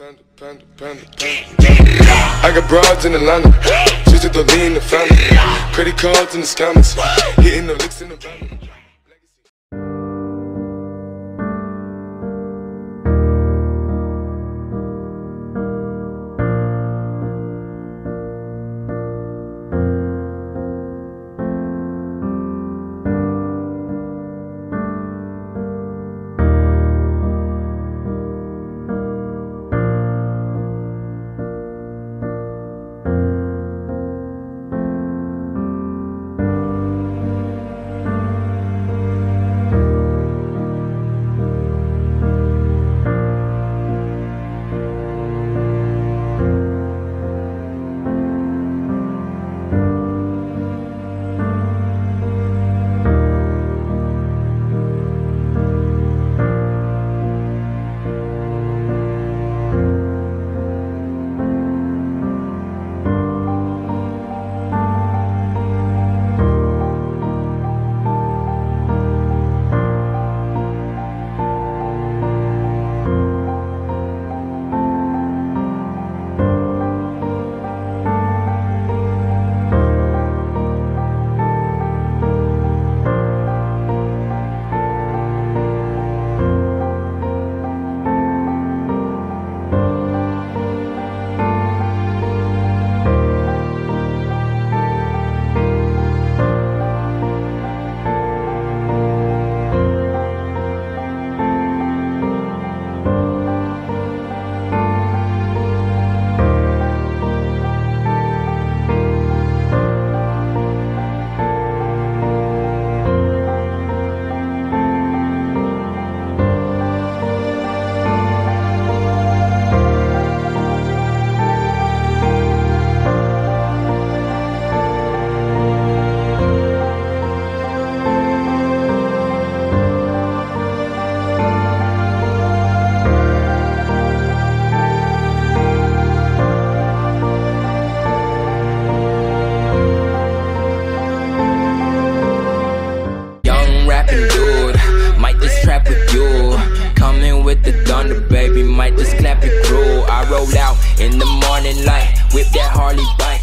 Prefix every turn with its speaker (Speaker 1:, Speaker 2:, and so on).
Speaker 1: Panda, panda, panda. I got broads in Atlanta, just to the lean the family. Credit cards in the scammers, hitting the licks in the van.
Speaker 2: the morning light, whip that Harley bike.